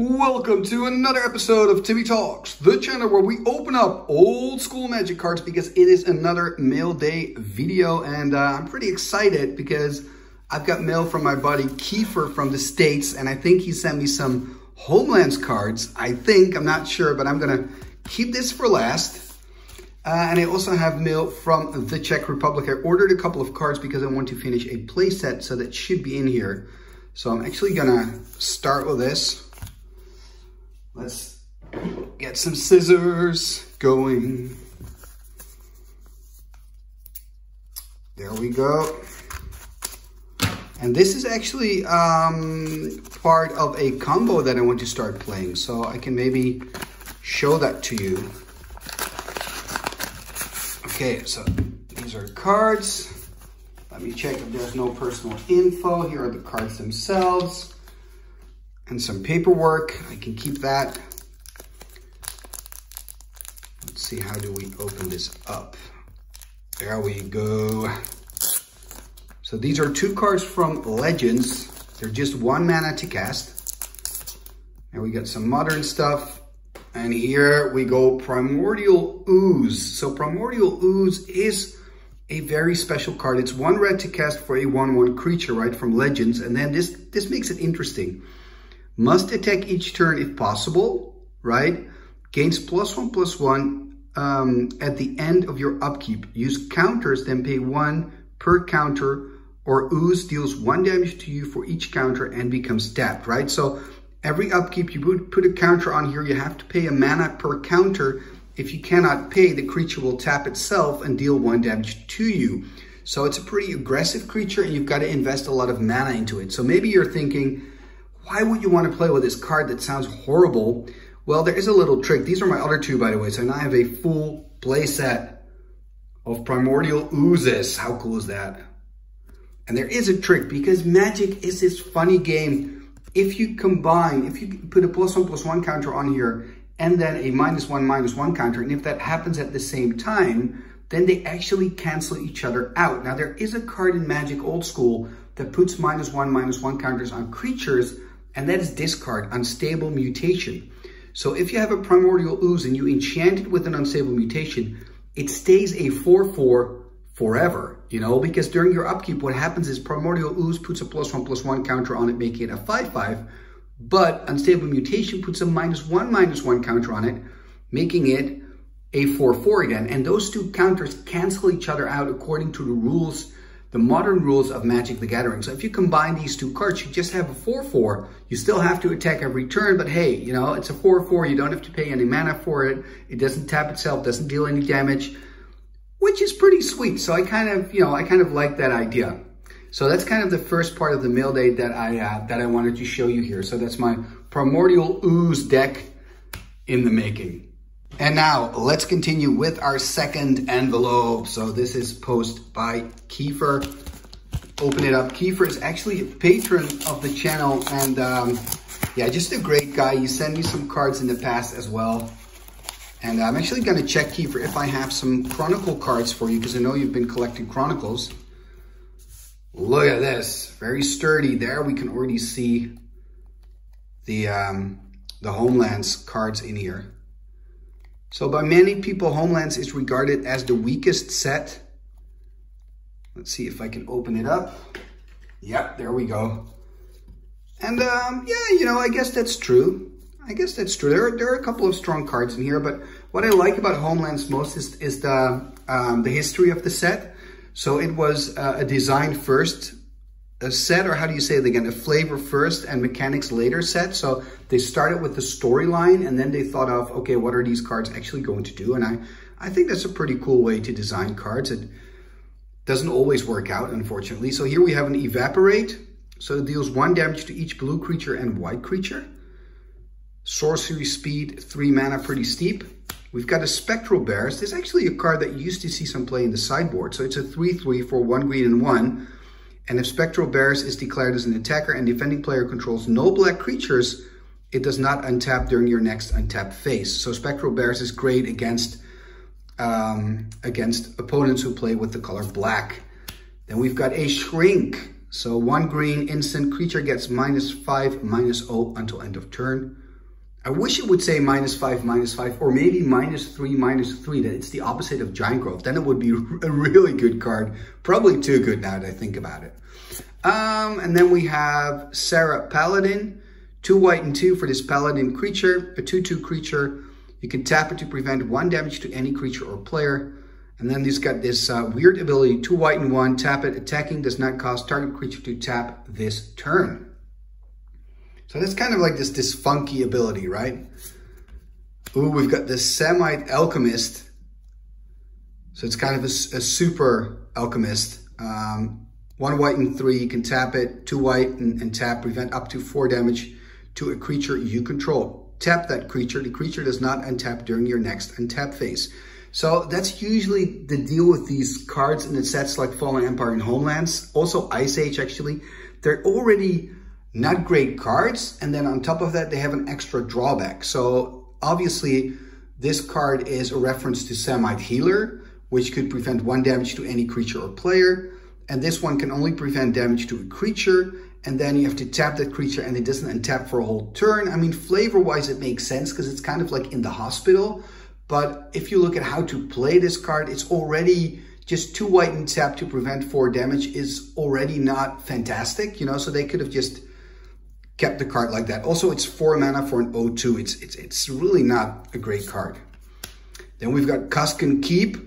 Welcome to another episode of Timmy Talks, the channel where we open up old school magic cards because it is another mail day video and uh, I'm pretty excited because I've got mail from my buddy Keifer from the States and I think he sent me some Homelands cards. I think, I'm not sure, but I'm gonna keep this for last. Uh, and I also have mail from the Czech Republic. I ordered a couple of cards because I want to finish a playset, so that should be in here. So I'm actually gonna start with this. Let's get some scissors going. There we go. And this is actually um, part of a combo that I want to start playing. So I can maybe show that to you. Okay, so these are cards. Let me check if there's no personal info. Here are the cards themselves and some paperwork. I can keep that. Let's see, how do we open this up? There we go. So these are two cards from Legends. They're just one mana to cast. And we got some modern stuff. And here we go Primordial Ooze. So Primordial Ooze is a very special card. It's one red to cast for a 1-1 creature, right, from Legends. And then this, this makes it interesting. Must attack each turn if possible, right? Gains plus one, plus one um, at the end of your upkeep. Use counters, then pay one per counter or ooze deals one damage to you for each counter and becomes tapped, right? So every upkeep you put, put a counter on here, you have to pay a mana per counter. If you cannot pay, the creature will tap itself and deal one damage to you. So it's a pretty aggressive creature and you've got to invest a lot of mana into it. So maybe you're thinking, why would you want to play with this card that sounds horrible? Well, there is a little trick. These are my other two, by the way. So now I have a full play set of Primordial Oozes. How cool is that? And there is a trick because Magic is this funny game. If you combine, if you put a plus one, plus one counter on here, and then a minus one, minus one counter, and if that happens at the same time, then they actually cancel each other out. Now, there is a card in Magic Old School that puts minus one, minus one counters on creatures, and that is discard, unstable mutation. So if you have a primordial ooze and you enchant it with an unstable mutation, it stays a 4-4 forever, you know, because during your upkeep, what happens is primordial ooze puts a plus one, plus one counter on it, making it a 5-5, but unstable mutation puts a minus one, minus one counter on it, making it a 4-4 again. And those two counters cancel each other out according to the rules the modern rules of Magic the Gathering. So if you combine these two cards, you just have a 4-4. You still have to attack every turn, but hey, you know, it's a 4-4. You don't have to pay any mana for it. It doesn't tap itself, doesn't deal any damage, which is pretty sweet. So I kind of, you know, I kind of like that idea. So that's kind of the first part of the mail day that I, uh, that I wanted to show you here. So that's my Primordial Ooze deck in the making. And now let's continue with our second envelope. So this is post by Keifer. Open it up. Keifer is actually a patron of the channel and um, yeah, just a great guy. He sent me some cards in the past as well. And I'm actually gonna check Keifer if I have some Chronicle cards for you because I know you've been collecting Chronicles. Look at this, very sturdy. There we can already see the, um, the Homelands cards in here. So by many people, Homelands is regarded as the weakest set. Let's see if I can open it up. Yep, there we go. And um, yeah, you know, I guess that's true. I guess that's true. There are, there are a couple of strong cards in here, but what I like about Homelands most is, is the, um, the history of the set. So it was uh, a design first a set, or how do you say it again, a flavor first and mechanics later set. So they started with the storyline and then they thought of, okay, what are these cards actually going to do? And I, I think that's a pretty cool way to design cards. It doesn't always work out, unfortunately. So here we have an Evaporate. So it deals one damage to each blue creature and white creature. Sorcery speed, three mana, pretty steep. We've got a Spectral Bears. This is actually a card that you used to see some play in the sideboard. So it's a 3-3 for one green and one. And if Spectral Bears is declared as an attacker and defending player controls no black creatures, it does not untap during your next untap phase. So Spectral Bears is great against um, against opponents who play with the color black. Then we've got a Shrink. So one green instant creature gets minus five, minus O until end of turn. I wish it would say minus five, minus five, or maybe minus three, minus three, that it's the opposite of Giant Growth. Then it would be a really good card. Probably too good now that I think about it. Um, and then we have Serra Paladin. Two white and two for this Paladin creature. A 2-2 creature. You can tap it to prevent one damage to any creature or player. And then he's got this uh, weird ability, two white and one, tap it, attacking does not cause target creature to tap this turn. So that's kind of like this, this funky ability, right? Ooh, we've got this Samite Alchemist. So it's kind of a, a super alchemist. Um, one white and three, you can tap it, two white and, and tap, prevent up to four damage to a creature you control. Tap that creature, the creature does not untap during your next untap phase. So that's usually the deal with these cards in the sets like Fallen Empire and Homelands. Also Ice Age, actually. They're already not great cards. And then on top of that, they have an extra drawback. So obviously, this card is a reference to Samite Healer, which could prevent one damage to any creature or player. And this one can only prevent damage to a creature. And then you have to tap that creature and it doesn't untap for a whole turn. I mean, flavor-wise, it makes sense because it's kind of like in the hospital. But if you look at how to play this card, it's already just two white and tap to prevent four damage is already not fantastic, you know, so they could have just kept the card like that. Also, it's four mana for an O2. It's, it's, it's really not a great card. Then we've got Koskun Keep.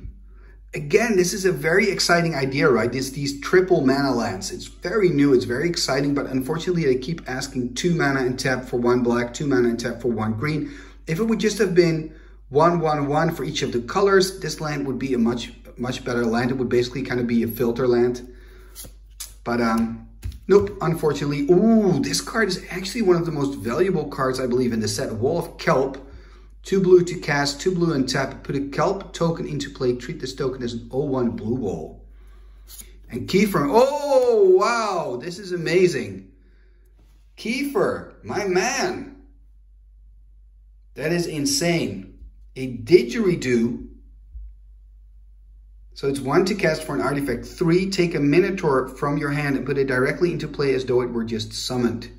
Again, this is a very exciting idea, right? This, these triple mana lands. It's very new, it's very exciting, but unfortunately they keep asking two mana and tap for one black, two mana and tap for one green. If it would just have been one, one, one for each of the colors. This land would be a much, much better land. It would basically kind of be a filter land. But um, nope, unfortunately. Ooh, this card is actually one of the most valuable cards, I believe, in the set. Wall of Kelp. Two blue to cast, two blue and tap. Put a Kelp token into play. Treat this token as an 0-1 blue wall. And Keifer. Oh, wow. This is amazing. Keifer, my man. That is insane a didgeridoo. So it's one to cast for an artifact. Three, take a Minotaur from your hand and put it directly into play as though it were just summoned.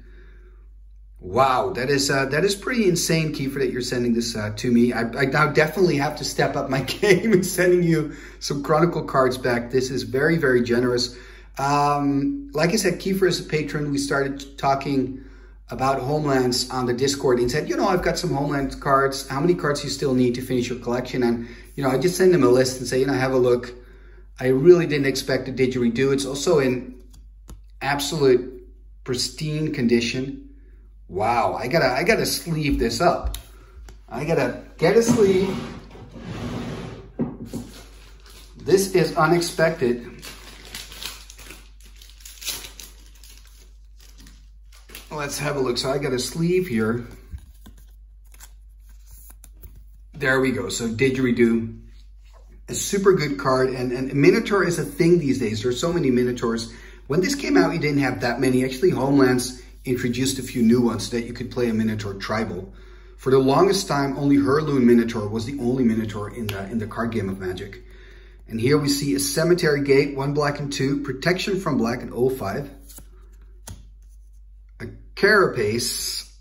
Wow, that is uh, that is pretty insane, Keifer, that you're sending this uh, to me. I, I, now definitely have to step up my game and sending you some Chronicle cards back. This is very, very generous. Um, like I said, Keifer is a patron. We started talking about Homelands on the Discord and said, you know, I've got some Homeland cards. How many cards you still need to finish your collection? And, you know, I just send them a list and say, you know, have a look. I really didn't expect a didgeridoo. It's also in absolute pristine condition. Wow, I gotta, I gotta sleeve this up. I gotta get a sleeve. This is unexpected. Let's have a look. So I got a sleeve here. There we go. So Didgeridoo, a super good card. And, and Minotaur is a thing these days. There's so many Minotaurs. When this came out, you didn't have that many. Actually, Homelands introduced a few new ones that you could play a Minotaur tribal. For the longest time, only Hurloon Minotaur was the only Minotaur in the, in the card game of Magic. And here we see a Cemetery Gate, one black and two, protection from black and 05. Carapace,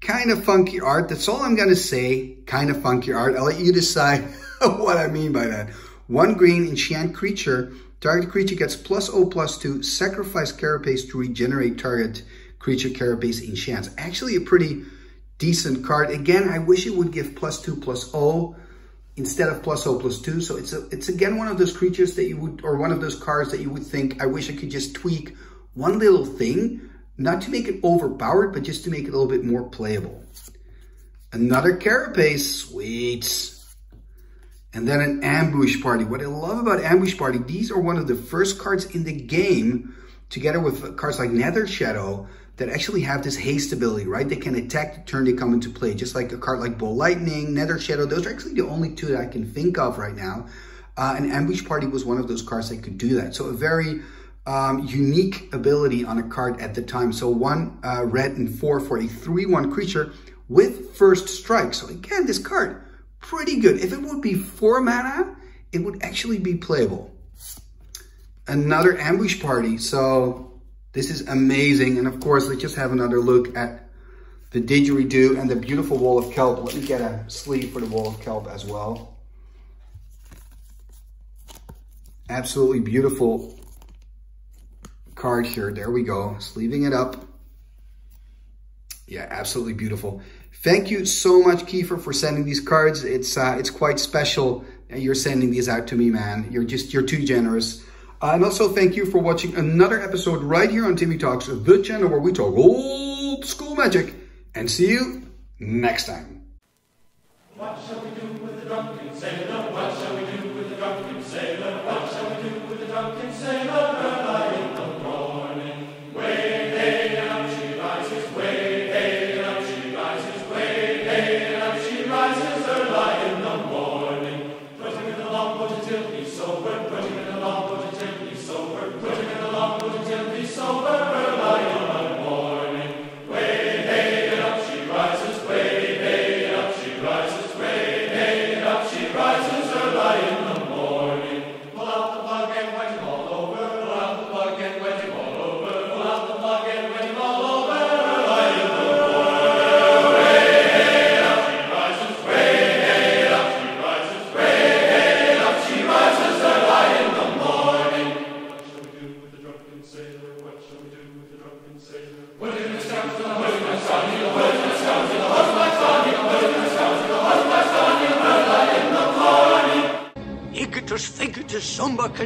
kind of funky art. That's all I'm going to say. Kind of funky art. I'll let you decide what I mean by that. One green enchant creature. Target creature gets plus O plus 2. Sacrifice Carapace to regenerate target creature Carapace enchants. Actually a pretty decent card. Again, I wish it would give plus 2 plus O instead of plus O plus 2. So it's, a, it's again one of those creatures that you would, or one of those cards that you would think, I wish I could just tweak one little thing not to make it overpowered, but just to make it a little bit more playable. Another Carapace, sweet. And then an Ambush Party. What I love about Ambush Party, these are one of the first cards in the game, together with cards like Nether Shadow, that actually have this haste ability, right? They can attack the turn they come into play, just like a card like Ball Lightning, Nether Shadow. Those are actually the only two that I can think of right now. Uh, and Ambush Party was one of those cards that could do that. So a very um, unique ability on a card at the time. So one uh, red and four for a 3-1 creature with first strike. So again, this card, pretty good. If it would be four mana, it would actually be playable. Another ambush party. So this is amazing. And of course, let's just have another look at the didgeridoo and the beautiful wall of kelp. Let me get a sleeve for the wall of kelp as well. Absolutely beautiful card here. There we go. Sleeving it up. Yeah, absolutely beautiful. Thank you so much, Keifer, for sending these cards. It's uh, it's quite special. You're sending these out to me, man. You're just, you're too generous. Uh, and also thank you for watching another episode right here on Timmy Talks, the channel where we talk old school magic. And see you next time. What shall we do with the drunken sailor? What shall we do with the drunken sailor? What shall we do with the drunken sailor?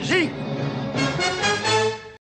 J.